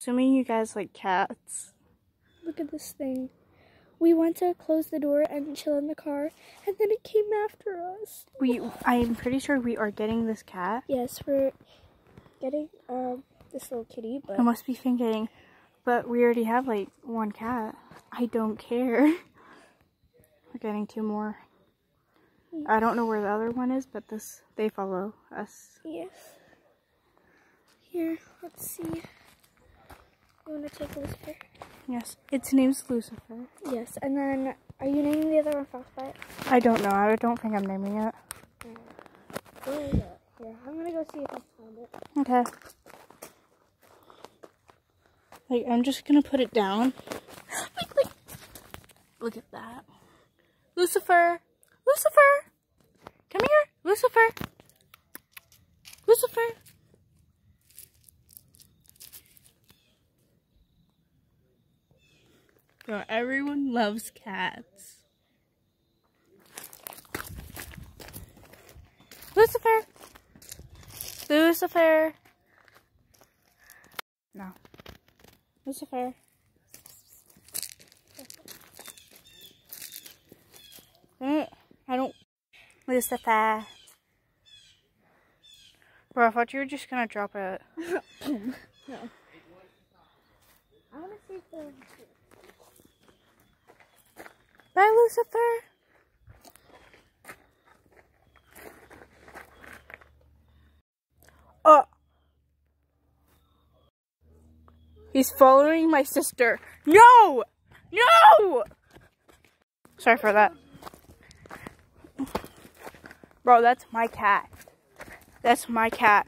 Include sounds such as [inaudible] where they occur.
Assuming you guys like cats. Look at this thing. We went to close the door and chill in the car, and then it came after us. We, I'm pretty sure we are getting this cat. Yes, we're getting um this little kitty, but I must be thinking, but we already have like one cat. I don't care. [laughs] We're getting two more. I don't know where the other one is, but this they follow us. yes. Here, let's see. You want to take Lucifer? Yes, its name's Lucifer. Yes, and then are you naming the other one Frostbite? I don't know. I don't think I'm naming it. Where is it? Here, I'm gonna go see if I find it. Okay. Like I'm just gonna put it down. [gasps] Wait, wait. Look at that. Lucifer! Lucifer! Come here! Lucifer! Lucifer! Bro, everyone loves cats. Lucifer! Lucifer! No. Lucifer. Mm, I don't. Lucifer. Bro, I thought you were just gonna drop it. [coughs] No. I wanna see if the Bye, Lucifer. Oh. He's following my sister. No! No! Sorry for that. Bro, that's my cat. That's my cat.